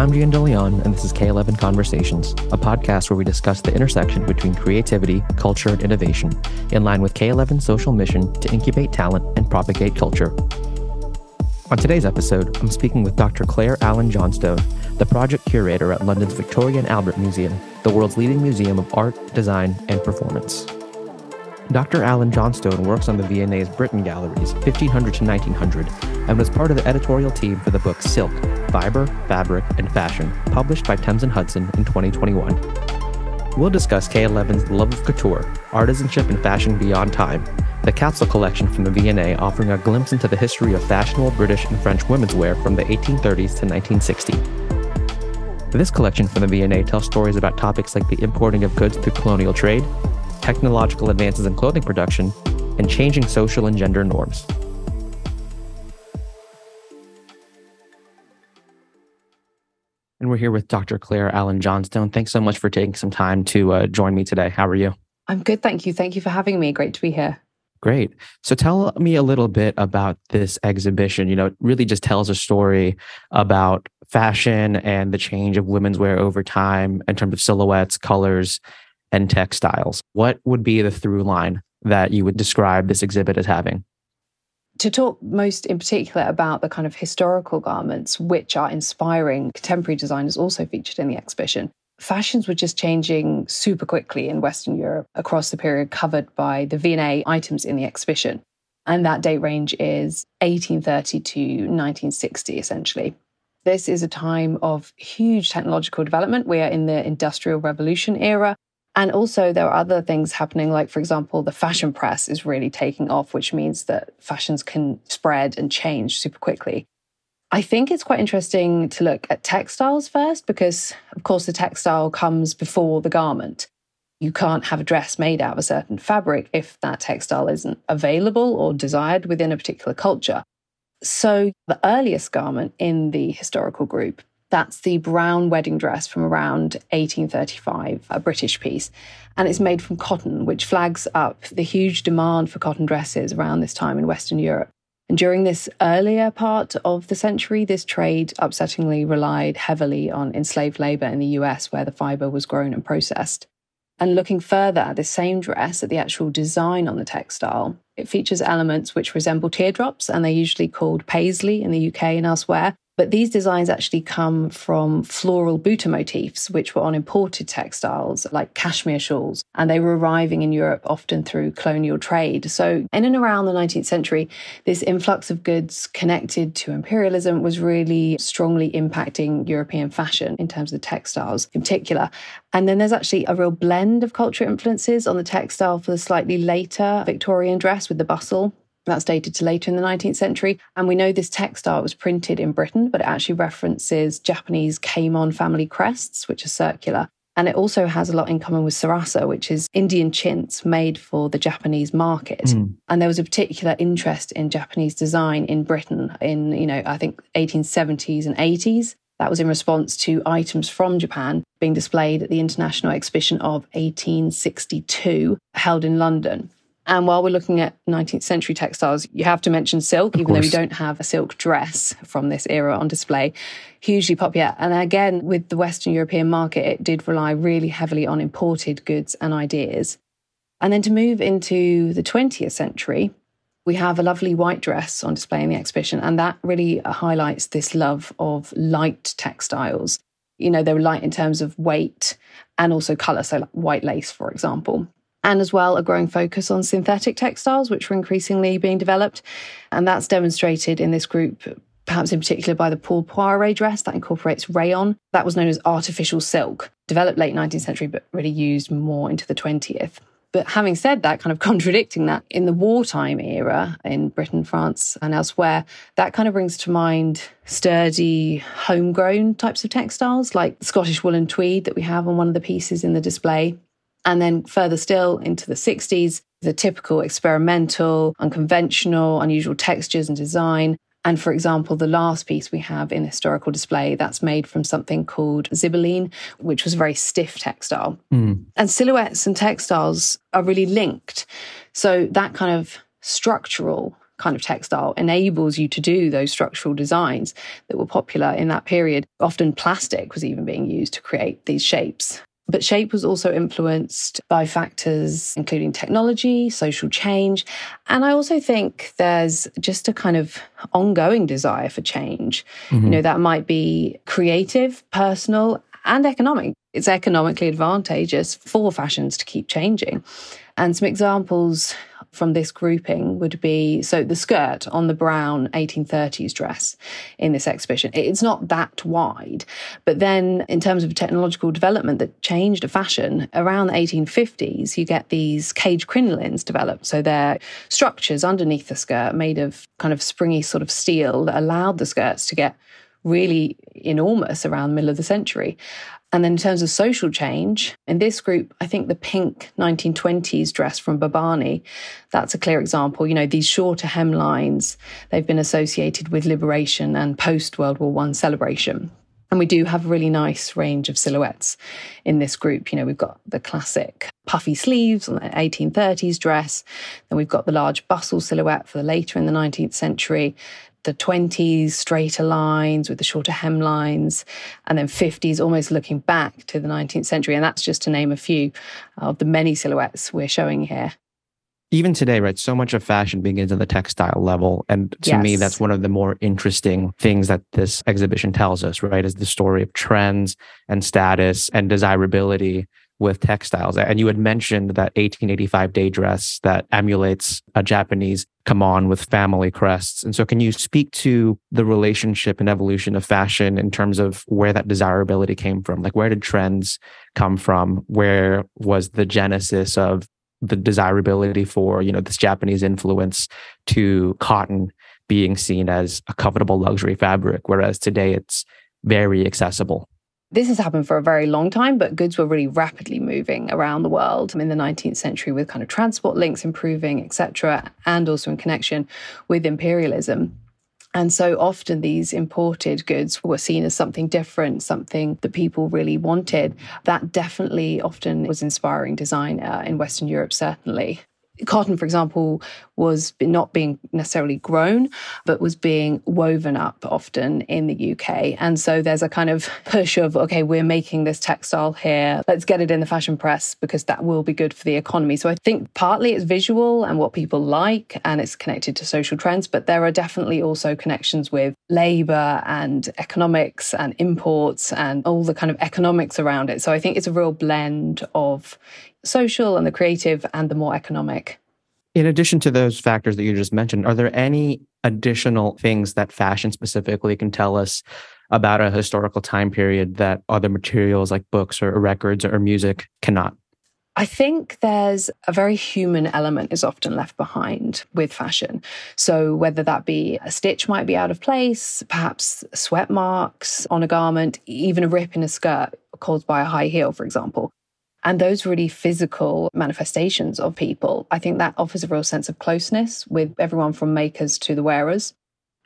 I'm Jian DeLeon, and this is K11 Konversations, a podcast where we discuss the intersection between creativity, culture, and innovation, in line with K11's social mission to incubate talent and propagate culture. On today's episode, I'm speaking with Dr. Claire Allen Johnstone, the project curator at London's Victoria and Albert Museum, the world's leading museum of art, design, and performance. Dr. Allen Johnstone works on the V&A's Britain Galleries, 1500 to 1900, and was part of the editorial team for the book Silk, Fiber, Fabric, and Fashion, published by Thames and Hudson in 2021. We'll discuss K11's Love of Couture, Artisanship and Fashion Beyond Time, the capsule collection from the V&A offering a glimpse into the history of fashionable British and French women's wear from the 1830s to 1960. This collection from the V&A tells stories about topics like the importing of goods through colonial trade, technological advances in clothing production, and changing social and gender norms. And we're here with Dr. Claire Allen Johnstone. Thanks so much for taking some time to uh, join me today. How are you? I'm good, thank you. Thank you for having me. Great to be here. Great. So tell me a little bit about this exhibition. You know, it really just tells a story about fashion and the change of women's wear over time in terms of silhouettes, colors, and textiles. What would be the through line that you would describe this exhibit as having? To talk most in particular about the kind of historical garments which are inspiring contemporary designers also featured in the exhibition. Fashions were just changing super quickly in Western Europe across the period covered by the V&A items in the exhibition. And that date range is 1830 to 1960, essentially. This is a time of huge technological development. We are in the Industrial Revolution era. And also, there are other things happening, like, for example, the fashion press is really taking off, which means that fashions can spread and change super quickly. I think it's quite interesting to look at textiles first, because, of course, the textile comes before the garment. You can't have a dress made out of a certain fabric if that textile isn't available or desired within a particular culture. So, the earliest garment in the historical group that's the brown wedding dress from around 1835, a British piece. And it's made from cotton, which flags up the huge demand for cotton dresses around this time in Western Europe. And during this earlier part of the century, this trade upsettingly relied heavily on enslaved labor in the US, where the fiber was grown and processed. And looking further at the same dress, at the actual design on the textile, it features elements which resemble teardrops, and they're usually called paisley in the UK and elsewhere. But these designs actually come from floral Buta motifs, which were on imported textiles like cashmere shawls, and they were arriving in Europe often through colonial trade. So, in and around the 19th century, this influx of goods connected to imperialism was really strongly impacting European fashion in terms of the textiles in particular. And then there's actually a real blend of cultural influences on the textile for the slightly later Victorian dress with the bustle that's dated to later in the 19th century. And we know this textile was printed in Britain, but it actually references Japanese Kamon family crests, which are circular. And it also has a lot in common with sarasa, which is Indian chintz made for the Japanese market. Mm. And there was a particular interest in Japanese design in Britain in, you know, I think 1870s and 80s. That was in response to items from Japan being displayed at the International Exhibition of 1862 held in London. And while we're looking at 19th century textiles, you have to mention silk, of even course. though we don't have a silk dress from this era on display. Hugely popular. And again, with the Western European market, it did rely really heavily on imported goods and ideas. And then to move into the 20th century, we have a lovely white dress on display in the exhibition, and that really highlights this love of light textiles. You know, they were light in terms of weight and also color, so like white lace, for example and as well a growing focus on synthetic textiles, which were increasingly being developed. And that's demonstrated in this group, perhaps in particular by the Paul Poiret dress that incorporates rayon. That was known as artificial silk, developed late 19th century, but really used more into the 20th. But having said that, kind of contradicting that, in the wartime era in Britain, France, and elsewhere, that kind of brings to mind sturdy, homegrown types of textiles like Scottish wool and tweed that we have on one of the pieces in the display. And then further still into the 60s, the typical experimental, unconventional, unusual textures and design. And for example, the last piece we have in historical display that's made from something called zibeline, which was a very stiff textile. Mm. And silhouettes and textiles are really linked. So that kind of structural kind of textile enables you to do those structural designs that were popular in that period. Often plastic was even being used to create these shapes. But shape was also influenced by factors including technology, social change. And I also think there's just a kind of ongoing desire for change. Mm-hmm. You know, that might be creative, personal, and economic. It's economically advantageous for fashions to keep changing. And some examples from this grouping would be so the skirt on the brown 1830s dress in this exhibition. It's not that wide. But then, in terms of technological development that changed a fashion, around the 1850s, you get these cage crinolines developed. So they're structures underneath the skirt made of kind of springy sort of steel that allowed the skirts to get really enormous around the middle of the century. And then in terms of social change, in this group, I think the pink 1920s dress from Babani, that's a clear example. You know, these shorter hemlines, they've been associated with liberation and post World War One celebration. And we do have a really nice range of silhouettes in this group. You know, we've got the classic puffy sleeves on the 1830s dress. Then we've got the large bustle silhouette for the later in the 19th century the 20s straighter lines with the shorter hemlines, and then 50s almost looking back to the 19th century. And that's just to name a few of the many silhouettes we're showing here. Even today, right? So much of fashion begins at the textile level. And to yes. me, that's one of the more interesting things that this exhibition tells us, right? Is the story of trends and status and desirability with textiles. And you had mentioned that 1885 day dress that emulates a Japanese kimono with family crests. And so, can you speak to the relationship and evolution of fashion in terms of where that desirability came from? Like, where did trends come from? Where was the genesis of the desirability for, you know, this Japanese influence to cotton being seen as a covetable luxury fabric, whereas today it's very accessible? This has happened for a very long time, but goods were really rapidly moving around the world in the 19th century with kind of transport links improving, etc., and also in connection with imperialism. And so often these imported goods were seen as something different, something that people really wanted. That definitely often was inspiring design uh, in Western Europe, certainly cotton, for example, was not being necessarily grown, but was being woven up often in the UK. And so there's a kind of push of, okay, we're making this textile here. Let's get it in the fashion press because that will be good for the economy. So I think partly it's visual and what people like, and it's connected to social trends, but there are definitely also connections with labor and economics and imports and all the kind of economics around it. So I think it's a real blend of social and the creative and the more economic. In addition to those factors that you just mentioned, are there any additional things that fashion specifically can tell us about a historical time period that other materials like books or records or music cannot? I think there's a very human element is often left behind with fashion. So whether that be a stitch might be out of place, perhaps sweat marks on a garment, even a rip in a skirt caused by a high heel, for example. And those really physical manifestations of people, I think that offers a real sense of closeness with everyone from makers to the wearers.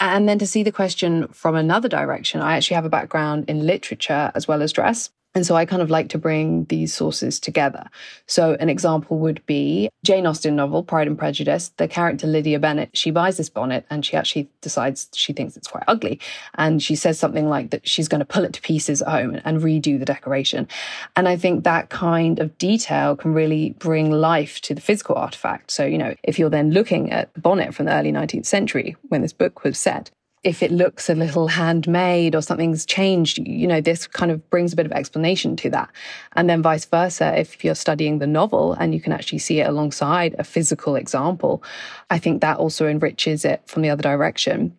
And then to see the question from another direction, I actually have a background in literature as well as dress. And so I kind of like to bring these sources together. So an example would be Jane Austen novel, Pride and Prejudice. The character Lydia Bennet, she buys this bonnet and she actually decides she thinks it's quite ugly. And she says something like that she's going to pull it to pieces at home and redo the decoration. And I think that kind of detail can really bring life to the physical artifact. So, you know, if you're then looking at the bonnet from the early 19th century when this book was set, if it looks a little handmade or something's changed, you know, this kind of brings a bit of explanation to that. And then vice versa, if you're studying the novel and you can actually see it alongside a physical example, I think that also enriches it from the other direction.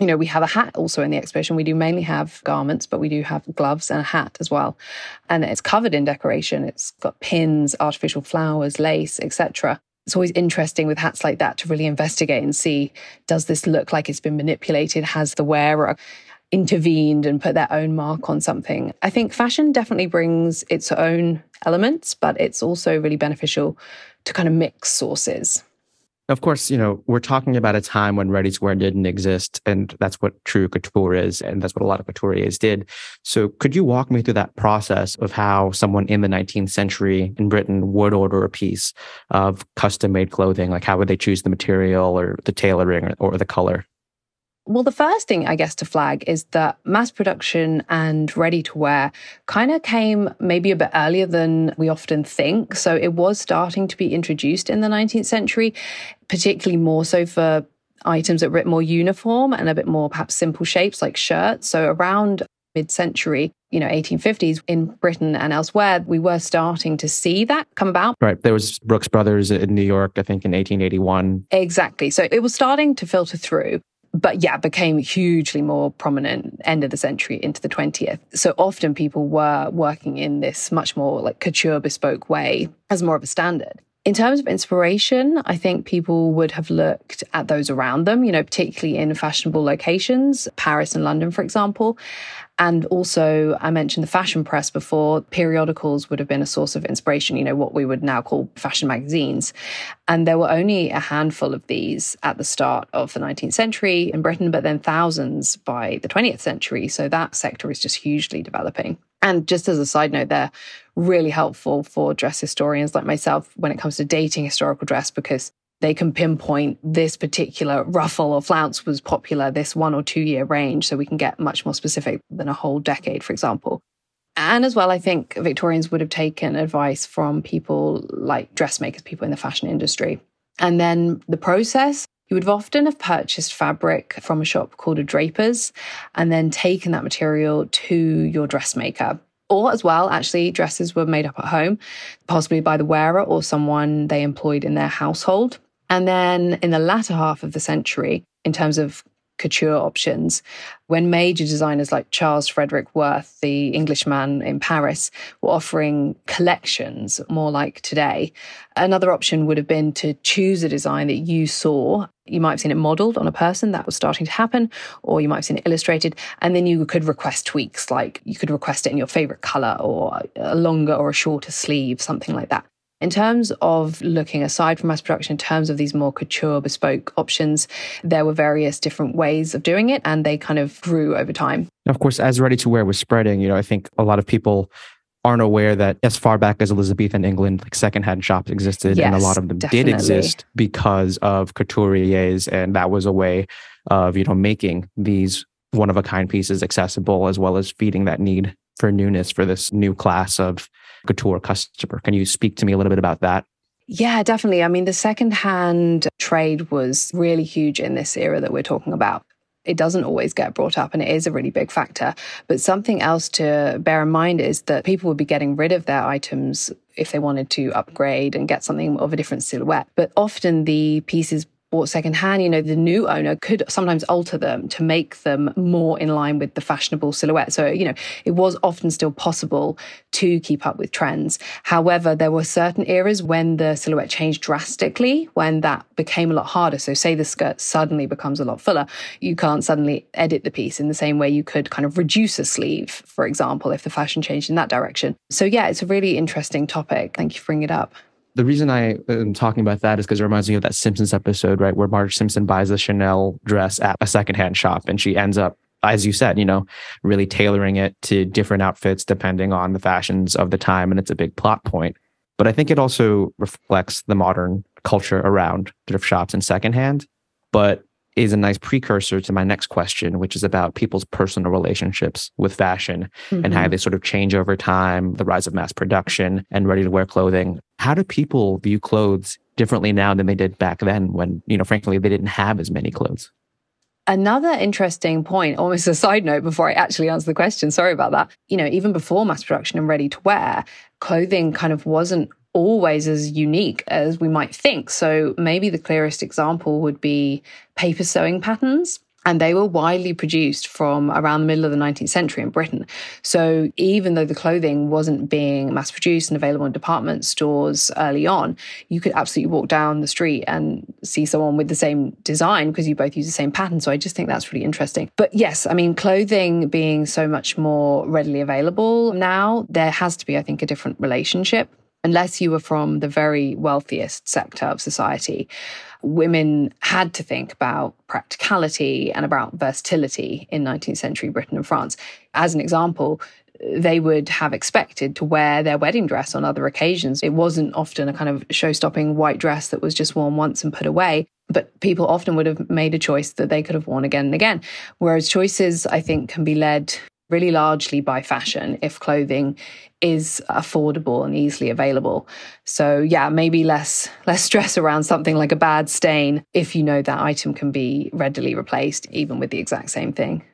You know, we have a hat also in the exhibition. We do mainly have garments, but we do have gloves and a hat as well. And it's covered in decoration. It's got pins, artificial flowers, lace, etc it's always interesting with hats like that to really investigate and see does this look like it's been manipulated? Has the wearer intervened and put their own mark on something? I think fashion definitely brings its own elements, but it's also really beneficial to kind of mix sources. Of course, you know, we're talking about a time when ready to wear didn't exist, and that's what true couture is, and that's what a lot of couturiers did. So, could you walk me through that process of how someone in the 19th century in Britain would order a piece of custom made clothing? Like, how would they choose the material or the tailoring or, or the color? Well, the first thing I guess to flag is that mass production and ready to wear kind of came maybe a bit earlier than we often think. So it was starting to be introduced in the 19th century, particularly more so for items that were a bit more uniform and a bit more perhaps simple shapes like shirts. So around mid century, you know, 1850s in Britain and elsewhere, we were starting to see that come about. Right. There was Brooks Brothers in New York, I think in 1881. Exactly. So it was starting to filter through but yeah, became hugely more prominent end of the century into the 20th. So often people were working in this much more like couture bespoke way as more of a standard. In terms of inspiration, I think people would have looked at those around them, you know, particularly in fashionable locations, Paris and London, for example. And also, I mentioned the fashion press before. Periodicals would have been a source of inspiration, you know, what we would now call fashion magazines. And there were only a handful of these at the start of the 19th century in Britain, but then thousands by the 20th century. So that sector is just hugely developing. And just as a side note, they're really helpful for dress historians like myself when it comes to dating historical dress because they can pinpoint this particular ruffle or flounce was popular this one or two year range. So we can get much more specific than a whole decade, for example. And as well, I think Victorians would have taken advice from people like dressmakers, people in the fashion industry. And then the process, you would often have purchased fabric from a shop called a draper's and then taken that material to your dressmaker. Or, as well, actually, dresses were made up at home, possibly by the wearer or someone they employed in their household. And then in the latter half of the century, in terms of couture options, when major designers like Charles Frederick Worth, the Englishman in Paris, were offering collections more like today, another option would have been to choose a design that you saw. You might have seen it modeled on a person that was starting to happen, or you might have seen it illustrated, and then you could request tweaks, like you could request it in your favorite color or a longer or a shorter sleeve, something like that. In terms of looking aside from mass production, in terms of these more couture bespoke options, there were various different ways of doing it and they kind of grew over time. Of course, as ready to wear was spreading, you know, I think a lot of people aren't aware that as far back as Elizabethan England, like secondhand shops existed, yes, and a lot of them definitely. did exist because of couturiers, and that was a way of you know making these one of a kind pieces accessible, as well as feeding that need for newness for this new class of couture customer. Can you speak to me a little bit about that? Yeah, definitely. I mean, the secondhand trade was really huge in this era that we're talking about. It doesn't always get brought up, and it is a really big factor. But something else to bear in mind is that people would be getting rid of their items if they wanted to upgrade and get something of a different silhouette. But often the pieces bought secondhand, you know, the new owner could sometimes alter them to make them more in line with the fashionable silhouette. So, you know, it was often still possible to keep up with trends. However, there were certain eras when the silhouette changed drastically, when that became a lot harder. So, say the skirt suddenly becomes a lot fuller, you can't suddenly edit the piece in the same way you could kind of reduce a sleeve, for example, if the fashion changed in that direction. So, yeah, it's a really interesting topic. Thank you for bringing it up the reason I am talking about that is because it reminds me of that Simpsons episode, right, where Marge Simpson buys a Chanel dress at a secondhand shop, and she ends up, as you said, you know, really tailoring it to different outfits depending on the fashions of the time, and it's a big plot point. But I think it also reflects the modern culture around thrift shops and secondhand. But is a nice precursor to my next question, which is about people's personal relationships with fashion mm-hmm. and how mm-hmm. they sort of change over time, the rise of mass production and ready to wear clothing. How do people view clothes differently now than they did back then when, you know, frankly, they didn't have as many clothes? Another interesting point, almost a side note before I actually answer the question, sorry about that. You know, even before mass production and ready to wear, clothing kind of wasn't always as unique as we might think. So maybe the clearest example would be paper sewing patterns. And they were widely produced from around the middle of the 19th century in Britain. So even though the clothing wasn't being mass produced and available in department stores early on, you could absolutely walk down the street and see someone with the same design because you both use the same pattern. So I just think that's really interesting. But yes, I mean, clothing being so much more readily available now, there has to be, I think, a different relationship unless you were from the very wealthiest sector of society, women had to think about practicality and about versatility in 19th century Britain and France. As an example, they would have expected to wear their wedding dress on other occasions. It wasn't often a kind of show stopping white dress that was just worn once and put away. But people often would have made a choice that they could have worn again and again. Whereas choices, I think, can be led really largely by fashion if clothing is affordable and easily available. So yeah, maybe less less stress around something like a bad stain if you know that item can be readily replaced even with the exact same thing.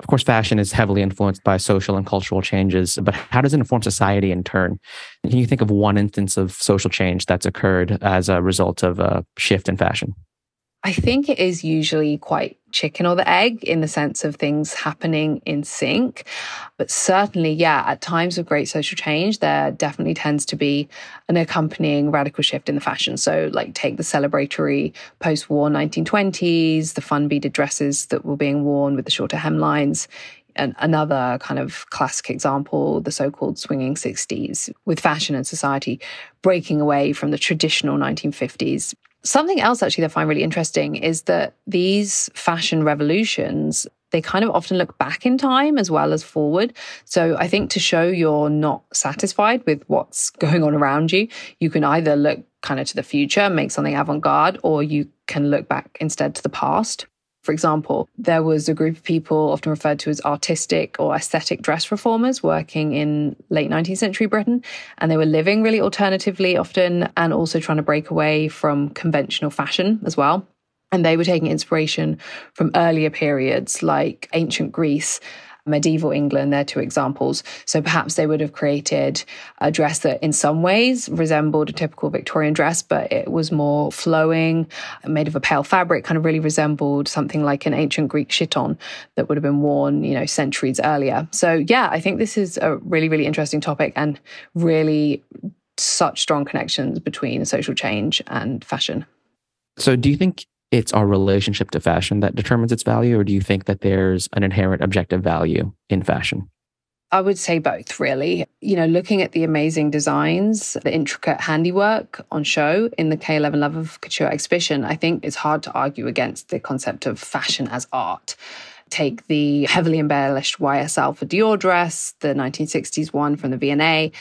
Of course, fashion is heavily influenced by social and cultural changes, but how does it inform society in turn? Can you think of one instance of social change that's occurred as a result of a shift in fashion? I think it is usually quite chicken or the egg in the sense of things happening in sync. But certainly, yeah, at times of great social change, there definitely tends to be an accompanying radical shift in the fashion. So, like, take the celebratory post war 1920s, the fun beaded dresses that were being worn with the shorter hemlines. And another kind of classic example, the so called swinging 60s, with fashion and society breaking away from the traditional 1950s Something else actually that I find really interesting is that these fashion revolutions, they kind of often look back in time as well as forward. So I think to show you're not satisfied with what's going on around you, you can either look kind of to the future, make something avant garde, or you can look back instead to the past. For example, there was a group of people often referred to as artistic or aesthetic dress reformers working in late 19th century Britain. And they were living really alternatively often and also trying to break away from conventional fashion as well. And they were taking inspiration from earlier periods like ancient Greece medieval England, they're two examples. So perhaps they would have created a dress that in some ways resembled a typical Victorian dress, but it was more flowing, made of a pale fabric, kind of really resembled something like an ancient Greek chiton that would have been worn, you know, centuries earlier. So yeah, I think this is a really, really interesting topic and really such strong connections between social change and fashion. So do you think it's our relationship to fashion that determines its value, or do you think that there's an inherent objective value in fashion? I would say both, really. You know, looking at the amazing designs, the intricate handiwork on show in the K11 Love of Couture exhibition, I think it's hard to argue against the concept of fashion as art. Take the heavily embellished YSL for Dior dress, the 1960s one from the V&A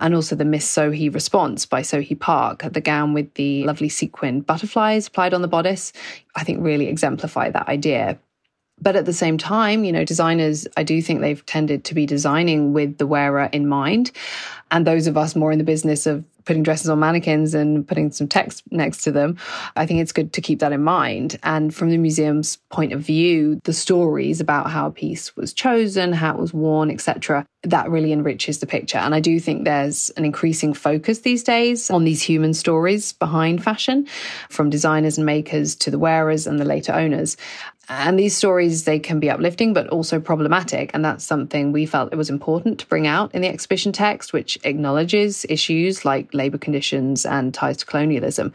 and also the Miss Sohee response by Sohee Park, the gown with the lovely sequin butterflies applied on the bodice, I think really exemplify that idea. But at the same time, you know, designers, I do think they've tended to be designing with the wearer in mind. And those of us more in the business of putting dresses on mannequins and putting some text next to them, I think it's good to keep that in mind. And from the museum's point of view, the stories about how a piece was chosen, how it was worn, etc., that really enriches the picture. And I do think there's an increasing focus these days on these human stories behind fashion, from designers and makers to the wearers and the later owners. And these stories, they can be uplifting, but also problematic. And that's something we felt it was important to bring out in the exhibition text, which acknowledges issues like labor conditions and ties to colonialism.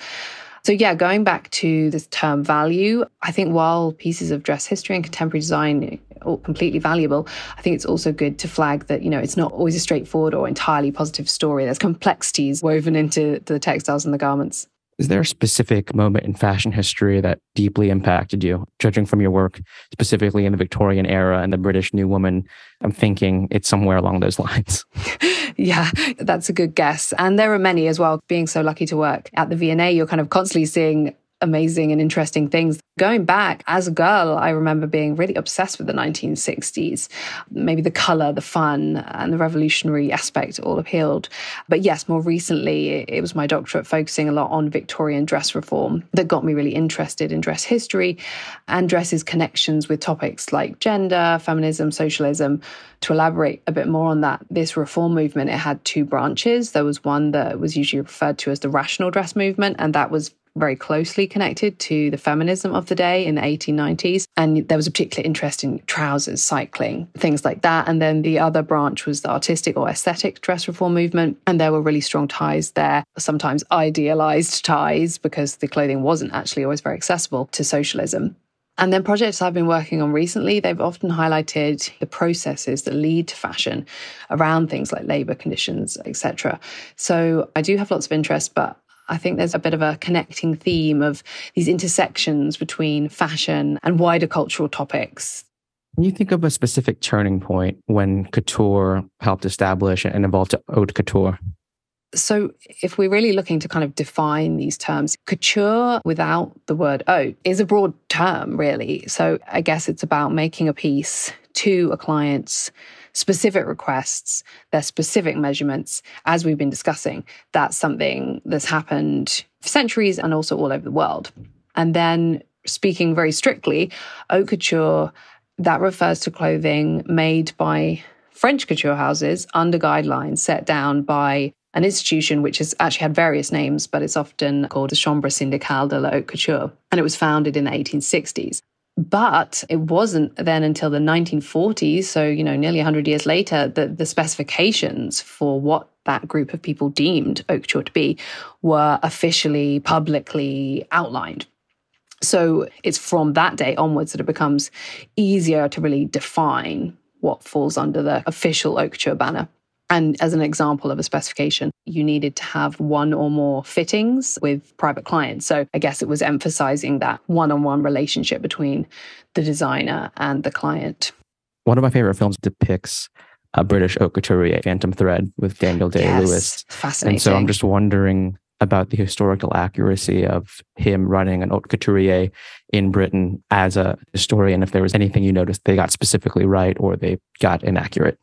So, yeah, going back to this term value, I think while pieces of dress history and contemporary design are completely valuable, I think it's also good to flag that, you know, it's not always a straightforward or entirely positive story. There's complexities woven into the textiles and the garments. Is there a specific moment in fashion history that deeply impacted you? Judging from your work, specifically in the Victorian era and the British New Woman, I'm thinking it's somewhere along those lines. yeah, that's a good guess. And there are many as well. Being so lucky to work at the V&A, you're kind of constantly seeing amazing and interesting things. Going back as a girl, I remember being really obsessed with the 1960s. Maybe the color, the fun, and the revolutionary aspect all appealed. But yes, more recently, it was my doctorate focusing a lot on Victorian dress reform that got me really interested in dress history and dresses connections with topics like gender, feminism, socialism. To elaborate a bit more on that, this reform movement, it had two branches. There was one that was usually referred to as the rational dress movement, and that was very closely connected to the feminism of the day in the 1890s. And there was a particular interest in trousers, cycling, things like that. And then the other branch was the artistic or aesthetic dress reform movement. And there were really strong ties there, sometimes idealized ties because the clothing wasn't actually always very accessible to socialism. And then projects I've been working on recently, they've often highlighted the processes that lead to fashion around things like labor conditions, etc. So I do have lots of interest, but I think there's a bit of a connecting theme of these intersections between fashion and wider cultural topics. Can you think of a specific turning point when couture helped establish and evolve to haute couture? So, if we're really looking to kind of define these terms, couture without the word haute is a broad term, really. So, I guess it's about making a piece to a client's specific requests, their specific measurements, as we've been discussing. That's something that's happened for centuries and also all over the world. And then, speaking very strictly, haute couture, that refers to clothing made by French couture houses under guidelines set down by an institution which has actually had various names, but it's often called the Chambre Syndicale de la Haute Couture. And it was founded in the 1860s. But it wasn't then until the 1940s, so, you know, nearly 100 years later, that the specifications for what that group of people deemed couture to be were officially, publicly outlined. So it's from that day onwards that it becomes easier to really define what falls under the official couture banner. And as an example of a specification, you needed to have one or more fittings with private clients. So I guess it was emphasizing that one on one relationship between the designer and the client. One of my favorite films depicts a British haute couturier, Phantom Thread, with Daniel Day Lewis. Fascinating. And so I'm just wondering about the historical accuracy of him running an haute couturier in Britain as a historian, if there was anything you noticed they got specifically right or they got inaccurate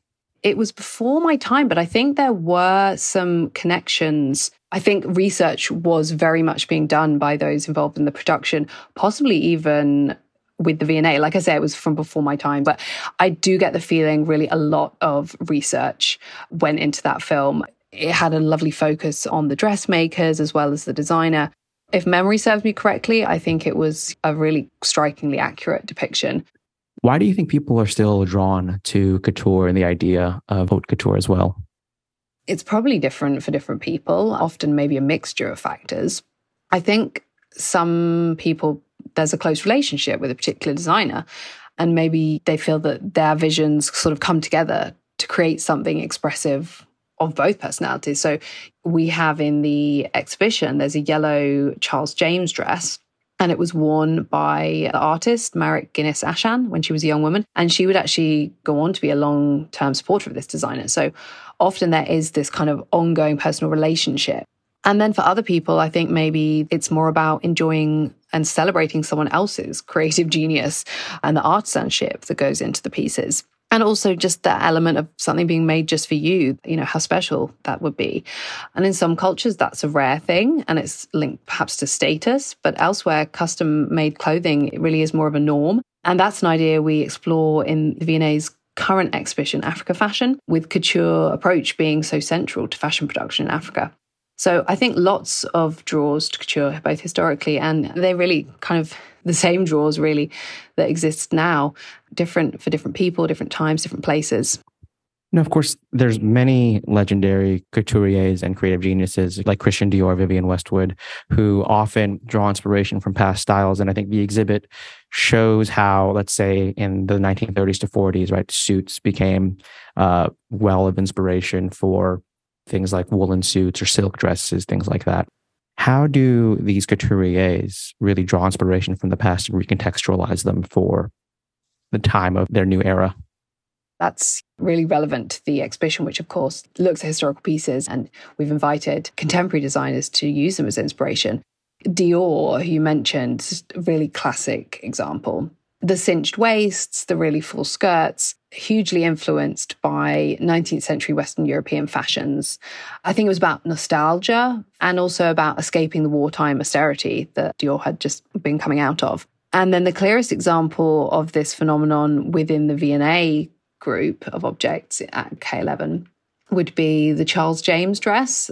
it was before my time, but I think there were some connections. I think research was very much being done by those involved in the production, possibly even with the V&A. Like I say, it was from before my time, but I do get the feeling really a lot of research went into that film. It had a lovely focus on the dressmakers as well as the designer. If memory serves me correctly, I think it was a really strikingly accurate depiction. Why do you think people are still drawn to couture and the idea of haute couture as well? It's probably different for different people, often maybe a mixture of factors. I think some people, there's a close relationship with a particular designer, and maybe they feel that their visions sort of come together to create something expressive of both personalities. So we have in the exhibition, there's a yellow Charles James dress and it was worn by the artist Marit Guinness Aschan when she was a young woman. And she would actually go on to be a long term supporter of this designer. So often there is this kind of ongoing personal relationship. And then for other people, I think maybe it's more about enjoying and celebrating someone else's creative genius and the artisanship that goes into the pieces and also just the element of something being made just for you you know how special that would be. And in some cultures that's a rare thing and it's linked perhaps to status but elsewhere custom made clothing it really is more of a norm. And that's an idea we explore in the V&A's current exhibition africa fashion with couture approach being so central to fashion production in africa. So I think lots of draws to couture, both historically and they're really kind of the same draws really that exist now, different for different people, different times, different places. Now, of course, there's many legendary couturiers and creative geniuses like Christian Dior, Vivienne Westwood, who often draw inspiration from past styles. And I think the exhibit shows how, let's say, in the 1930s to 40s, right, suits became uh, well of inspiration for things like woolen suits or silk dresses, things like that. How do these couturiers really draw inspiration from the past and recontextualize them for the time of their new era? That's really relevant to the exhibition, which of course looks at historical pieces, and we've invited contemporary designers to use them as inspiration. Dior, who you mentioned, really classic example the cinched waists, the really full skirts, hugely influenced by 19th century Western European fashions. I think it was about nostalgia and also about escaping the wartime austerity that Dior had just been coming out of. And then the clearest example of this phenomenon within the V&A group of objects at K11 would be the Charles James dress.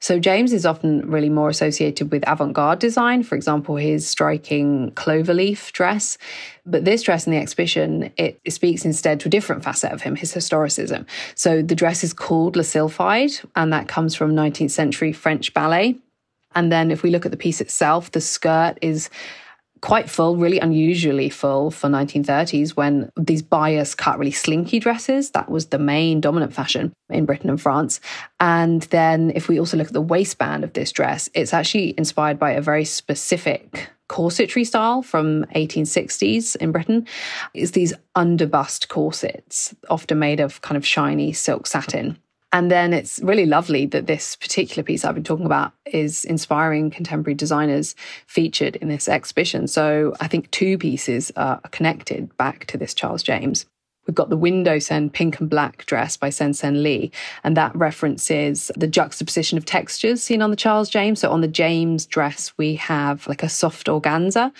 So, James is often really more associated with avant garde design, for example, his striking cloverleaf dress. But this dress in the exhibition, it, it speaks instead to a different facet of him, his historicism. So, the dress is called La Sylphide, and that comes from 19th century French ballet. And then, if we look at the piece itself, the skirt is quite full, really unusually full for 1930s when these bias cut, really slinky dresses, that was the main dominant fashion in Britain and France. And then if we also look at the waistband of this dress, it's actually inspired by a very specific corsetry style from 1860s in Britain. It's these underbust corsets, often made of kind of shiny silk satin. And then it's really lovely that this particular piece I've been talking about is inspiring contemporary designers featured in this exhibition. So I think two pieces are connected back to this Charles James. We've got the Windowsen pink and black dress by Sensen Lii, and that references the juxtaposition of textures seen on the Charles James. So on the James dress, we have like a soft organza,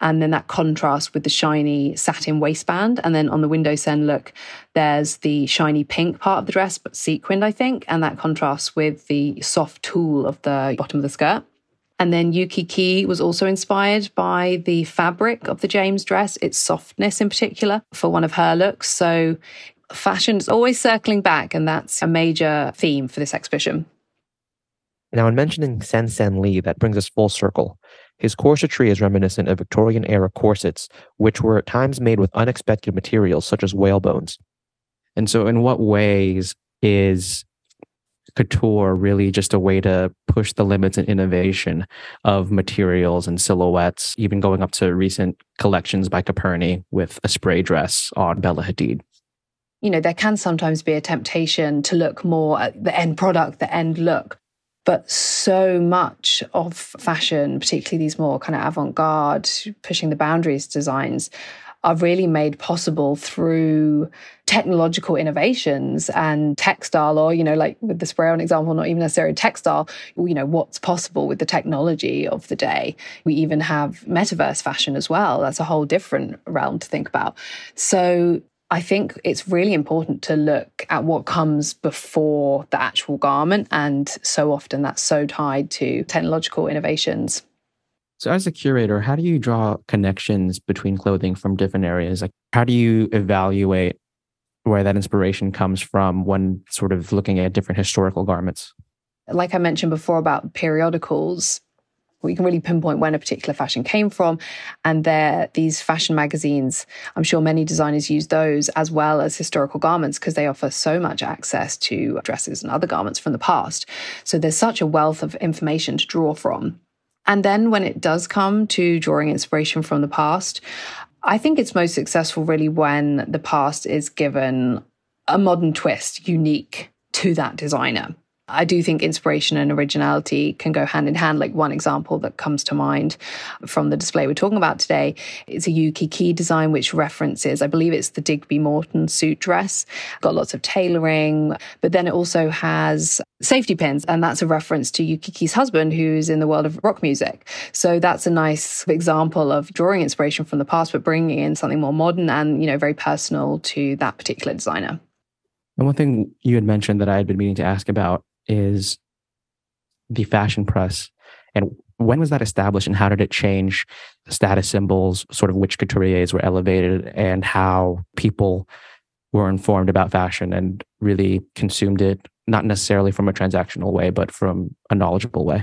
and then that contrasts with the shiny satin waistband. And then on the Windowsen look, there's the shiny pink part of the dress, but sequined, I think, and that contrasts with the soft tulle of the bottom of the skirt. And then Yueqi Qi was also inspired by the fabric of the James dress, its softness in particular, for one of her looks. So fashion is always circling back, and that's a major theme for this exhibition. Now, in mentioning Sensen Lii, that brings us full circle. His corsetry is reminiscent of Victorian era corsets, which were at times made with unexpected materials such as whale bones. And so, in what ways is couture really just a way to push the limits and innovation of materials and silhouettes, even going up to recent collections by Coperni with a spray dress on Bella Hadid. You know, there can sometimes be a temptation to look more at the end product, the end look. But so much of fashion, particularly these more kind of avant garde, pushing the boundaries designs, are really made possible through technological innovations and textile or you know like with the spray on example not even necessarily textile you know what's possible with the technology of the day we even have metaverse fashion as well that's a whole different realm to think about so I think it's really important to look at what comes before the actual garment. And so often that's so tied to technological innovations. So, as a curator, how do you draw connections between clothing from different areas? Like, how do you evaluate where that inspiration comes from when sort of looking at different historical garments? Like I mentioned before about periodicals, we can really pinpoint when a particular fashion came from. And there, these fashion magazines, I'm sure many designers use those as well as historical garments because they offer so much access to dresses and other garments from the past. So there's such a wealth of information to draw from. And then when it does come to drawing inspiration from the past, I think it's most successful really when the past is given a modern twist unique to that designer. I do think inspiration and originality can go hand in hand. Like one example that comes to mind from the display we're talking about today is a Yueqi Qi design, which references, I believe it's the Digby Morton suit dress, got lots of tailoring, but then it also has safety pins. And that's a reference to Yueqi Qi's husband, who's in the world of rock music. So that's a nice example of drawing inspiration from the past, but bringing in something more modern and, you know, very personal to that particular designer. And one thing you had mentioned that I had been meaning to ask about is the fashion press. And when was that established and how did it change the status symbols sort of which couturiers were elevated and how people were informed about fashion and really consumed it not necessarily from a transactional way but from a knowledgeable way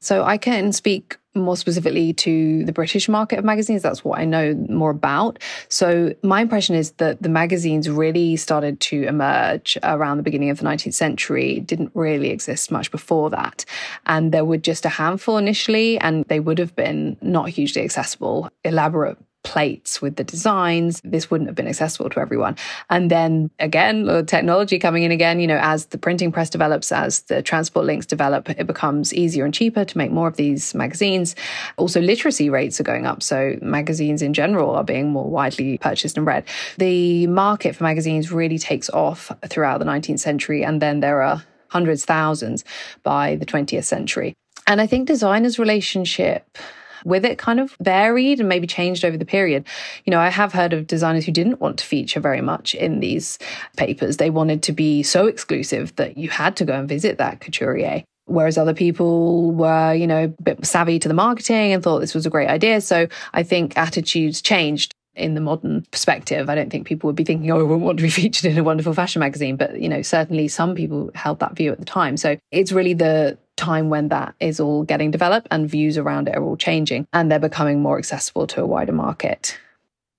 so I can speak more specifically to the British market of magazines. That's what I know more about. So my impression is that the magazines really started to emerge around the beginning of the 19th century, didn't really exist much before that. And there were just a handful initially, and they would have been not hugely accessible, elaborate plates with the designs. This wouldn't have been accessible to everyone. And then again, technology coming in again, you know, as the printing press develops, as the transport links develop, it becomes easier and cheaper to make more of these magazines. Also, literacy rates are going up. So magazines in general are being more widely purchased and read. The market for magazines really takes off throughout the 19th century. And then there are hundreds, thousands by the 20th century. And I think designers' relationship with it kind of varied and maybe changed over the period. You know, I have heard of designers who didn't want to feature very much in these papers. They wanted to be so exclusive that you had to go and visit that couturier whereas other people were, you know, a bit savvy to the marketing and thought this was a great idea. So I think attitudes changed in the modern perspective. I don't think people would be thinking, oh, I wouldn't want to be featured in a wonderful fashion magazine. But, you know, certainly some people held that view at the time. So it's really the time when that is all getting developed and views around it are all changing and they're becoming more accessible to a wider market.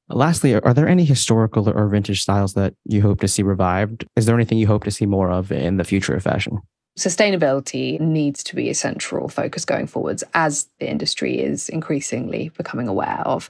Lastly, are there any historical or vintage styles that you hope to see revived? Is there anything you hope to see more of in the future of fashion? Sustainability needs to be a central focus going forwards, as the industry is increasingly becoming aware of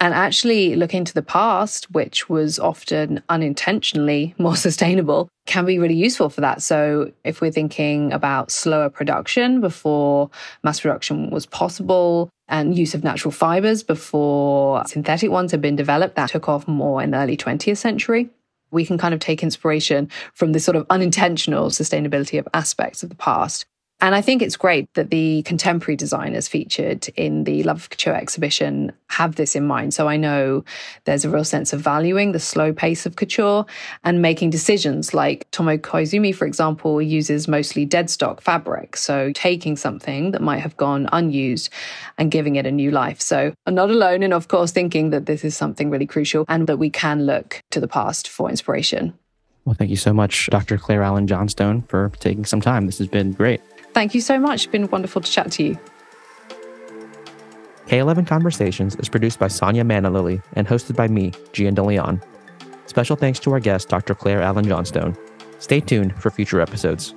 and actually looking to the past, which was often unintentionally more sustainable, can be really useful for that. So, if we're thinking about slower production before mass production was possible, and use of natural fibers before synthetic ones had been developed, that took off more in the early 20th century. We can kind of take inspiration from this sort of unintentional sustainability of aspects of the past and I think it's great that the contemporary designers featured in the Love of Couture exhibition have this in mind. So I know there's a real sense of valuing the slow pace of couture and making decisions like Tomo Koizumi, for example, uses mostly dead stock fabric. So taking something that might have gone unused and giving it a new life. So I'm not alone in, of course, thinking that this is something really crucial and that we can look to the past for inspiration. Well, thank you so much, Dr. Claire Allen Johnstone, for taking some time. This has been great. Thank you so much. It's been wonderful to chat to you. K11 Konversations is produced by Sonia Manalili and hosted by me, Jian DeLeon. Special thanks to our guest, Dr. Claire Allen Johnstone. Stay tuned for future episodes.